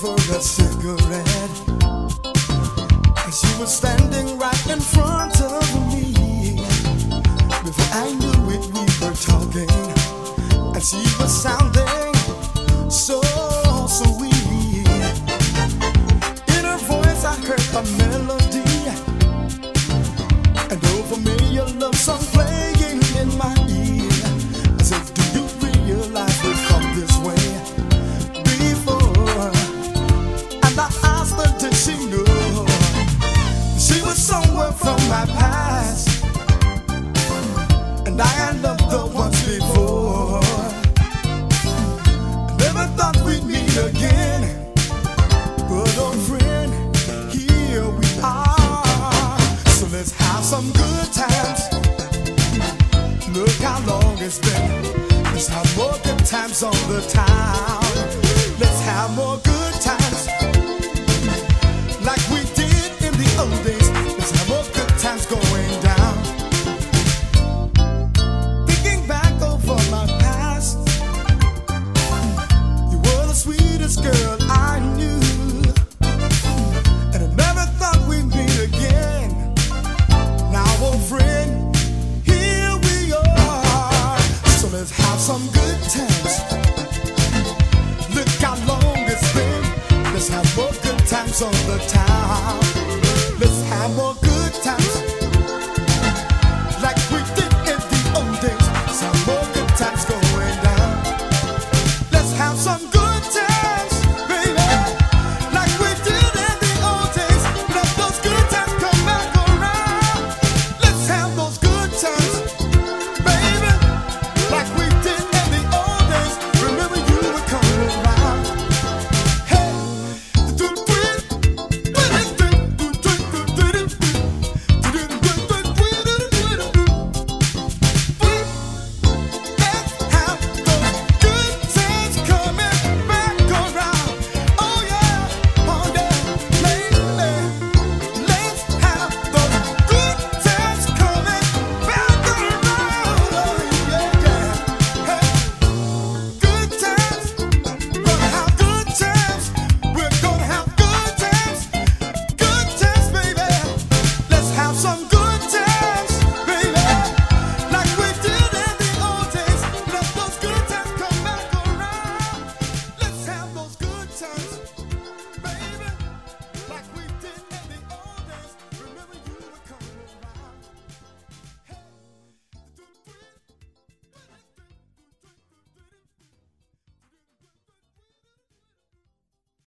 for a cigarette. as you were standing right in front of me. Before I knew it, we were talking. And she was sounding so sweet. In her voice, I heard a melody. always been. Let's have more good times on the town. Let's have more on the top. Let's have more good times.